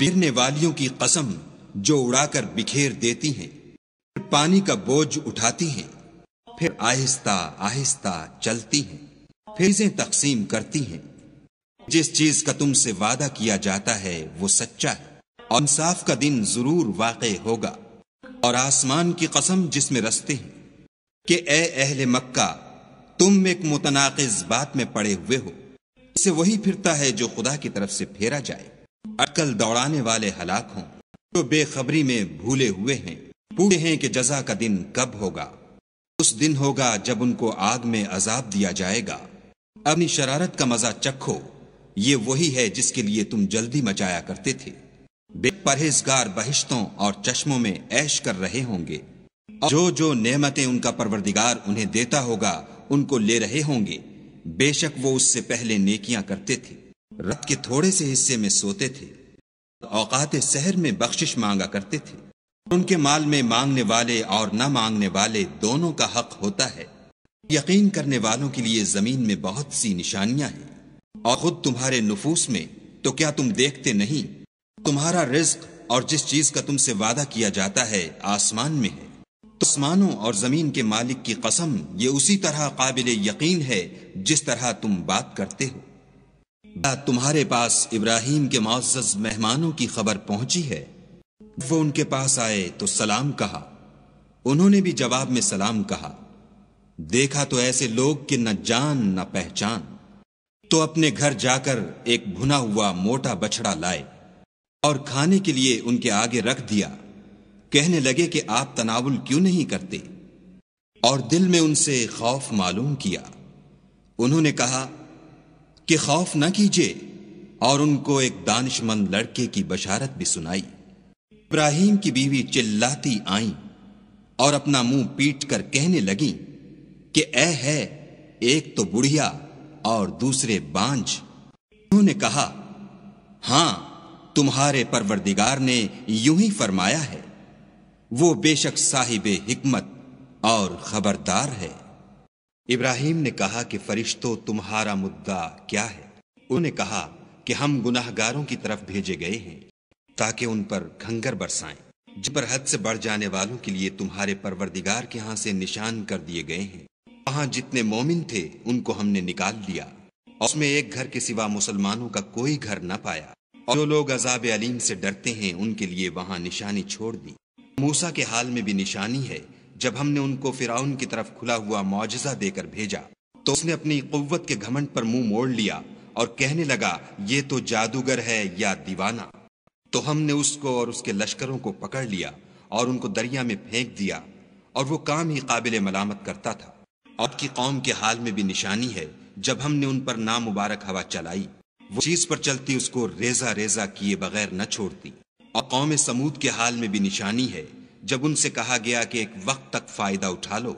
बिरने वालियों की कसम जो उड़ाकर बिखेर देती हैं फिर पानी का बोझ उठाती हैं फिर आहिस्ता आहिस्ता चलती हैं फिर इसे तकसीम करती हैं जिस चीज का तुमसे वादा किया जाता है वो सच्चा है और इंसाफ का दिन जरूर वाक़ होगा और आसमान की कसम जिसमें रस्ते हैं कि ए अहले मक्का तुम एक मुतनाकिज बात में पड़े हुए हो। इसे वही फिरता है जो खुदा की तरफ़ से फेरा जाए। अकल दौड़ाने वाले हलाक हों, जो बेखबरी में भूले हुए हैं। पूछे हैं कि जजा का दिन कब होगा। उस दिन होगा जब उनको आग में अजाब दिया जाएगा। अपनी शरारत का मज़ा चखो। ये वही है जिसके लिए तुम जल्दी मचाया करते थे। बेपरहेजगार बहिश्तों और चश्मों में ऐश कर रहे होंगे। जो जो नेमतें उनका परवरदिगार उन्हें देता होगा उनको ले रहे होंगे। बेशक वो उससे पहले नेकियाँ करते थे। रात के थोड़े से हिस्से में सोते थे। औकात शहर में बख्शिश मांगा करते थे। उनके माल में मांगने वाले और न मांगने वाले दोनों का हक होता है। यकीन करने वालों के लिए ज़मीन में बहुत सी निशानियाँ हैं। और खुद तुम्हारे नफूस में तो क्या तुम देखते नहीं? तुम्हारा रिज्क और जिस चीज़ का तुमसे वादा किया जाता है आसमान में है। तो आसमानों और ज़मीन के मालिक की कसम, ये उसी तरह काबिल यकीन है जिस तरह तुम बात करते हो। क्या तुम्हारे पास इब्राहिम के मुआज़ मेहमानों की खबर पहुँची है? वो उनके पास आए तो सलाम कहा। उन्होंने भी जवाब में सलाम कहा। देखा तो ऐसे लोग कि न जान, न पहचान। तो अपने घर जाकर एक भुना हुआ मोटा बछड़ा लाए और खाने के लिए उनके आगे रख दिया। कहने लगे कि आप तनावुल क्यों नहीं करते? और दिल में उनसे खौफ मालूम किया। उन्होंने कहा कि खौफ न कीजिए, और उनको एक दानिशमंद लड़के की बशारत भी सुनाई। इब्राहिम की बीवी चिल्लाती आई और अपना मुँह पीट कर कहने लगी कि, ए है, एक तो बुढ़िया और दूसरे बांझ। उन्होंने कहा, हाँ, तुम्हारे परवरदिगार ने यूँ ही फरमाया है वो बेशक साहिब हिकमत और खबरदार है। इब्राहिम ने कहा कि फरिश्तों तुम्हारा मुद्दा क्या है? उन्होंने कहा कि हम गुनाहगारों की तरफ़ भेजे गए हैं, ताकि उन पर खंगर बरसाएँ, जिन पर हद से बढ़ जाने वालों के लिए तुम्हारे परवरदिगार के यहाँ से निशान कर दिए गए हैं। वहाँ जितने मोमिन थे, उनको हमने निकाल लिया और उसमें एक घर के सिवा मुसलमानों का कोई घर न पाया। और जो लोग अजाब अलीम से डरते हैं, उनके लिए वहाँ निशानी छोड़ दी। मूसा के हाल में भी निशानी है, जब हमने उनको फिराउन की तरफ़ खुला हुआ मुआजा देकर भेजा। तो उसने अपनी कुव्वत के घमंड पर मुँह मोड़ लिया और कहने लगा, ये तो जादूगर है या दीवाना? तो हमने उसको और उसके लश्करों को पकड़ लिया और उनको दरिया में फेंक दिया और वो काम ही काबिल मलामत करता था। अब की कौम के हाल में भी निशानी है, जब हमने उन पर नामुबारक हवा चलाई। वो चीज़ पर चलती उसको रेजा रेजा किए बगैर न छोड़ती। और कौम समूद के हाल में भी निशानी है, जब उनसे कहा गया कि एक वक्त तक फ़ायदा उठा लो।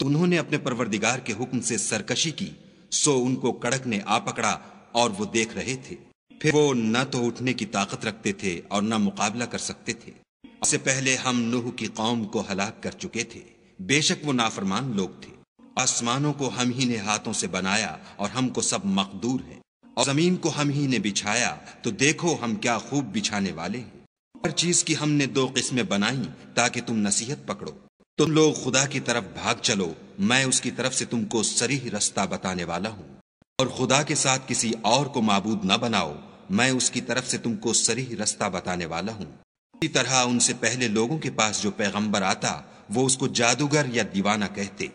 तो उन्होंने अपने परवरदिगार के हुक्म से सरकशी की, सो उनको कड़क ने आ पकड़ा और वो देख रहे थे। फिर वो न तो उठने की ताकत रखते थे और न मुकाबला कर सकते थे। इससे पहले हम नूह की कौम को हलाक कर चुके थे। बेशक वो नाफरमान लोग थे। आसमानों को हम ही ने हाथों से बनाया और हमको सब मकदूर है। और ज़मीन को हम ही ने बिछाया तो देखो हम क्या खूब बिछाने वाले हैं। हर चीज़ की हमने दो किस्में बनाई ताकि तुम नसीहत पकड़ो। तुम लोग खुदा की तरफ़ भाग चलो, मैं उसकी तरफ़ से तुमको सरीह रास्ता बताने वाला हूँ। और खुदा के साथ किसी और को माबूद न बनाओ, मैं उसकी तरफ़ से तुमको सरीह रास्ता बताने वाला हूँ। इसी तरह उनसे पहले लोगों के पास जो पैगंबर आता, वो उसको जादूगर या दीवाना कहते।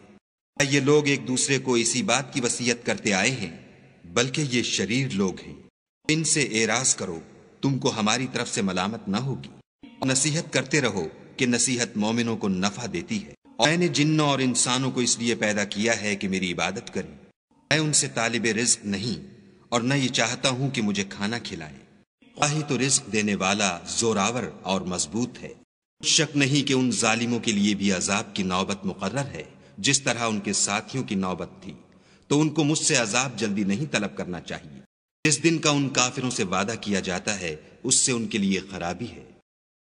ये लोग एक दूसरे को इसी बात की वसीयत करते आए हैं? बल्कि ये शरीर लोग हैं। इनसे एराज करो तुमको हमारी तरफ़ से मलामत न होगी। नसीहत करते रहो कि नसीहत मोमिनों को नफा देती है। और मैंने जिन्नों और इंसानों को इसलिए पैदा किया है कि मेरी इबादत करें। मैं उनसे तालिब रिज्क नहीं, और न ये चाहता हूँ कि मुझे खाना खिलाए। ही तो रिज्क देने वाला जोरावर और मज़बूत है। शक नहीं कि उन जालिमों के लिए भी अजाब की नौबत मुकर है, जिस तरह उनके साथियों की नौबत थी। तो उनको मुझसे अजाब जल्दी नहीं तलब करना चाहिए। जिस दिन का उन काफिरों से वादा किया जाता है, उससे उनके लिए खराबी है।